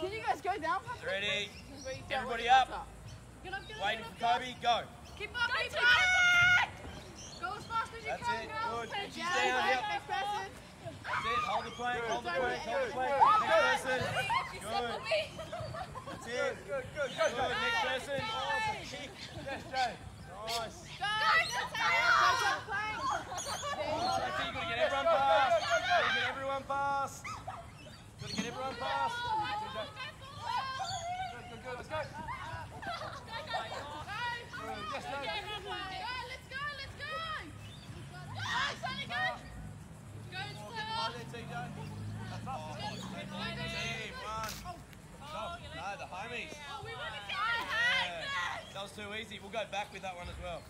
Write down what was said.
Can you guys go down? Ready? Everybody up. Get up, get up, Waiting get for up, Kobe. Go. Keep up, keep up! Go as fast as you That's can, it. girls. Good. Take She's it. down. Yep. Next person. That's it. Hold the plank. Hold the plank. Hold the plank. Good. Next person. Good. step on me. That's it. Good, good, good. Good. Next person. Awesome. Kick. Yes, Jay. Nice. Go. That's it. You gotta get everyone past. Gotta get everyone past. Gotta get everyone past. Good, good, good. Let's go. Good. Yes, Jay. Come on there, TJ. That's up. Team, run. No, the homies. Yeah. That was too easy. We'll go back with that one as well.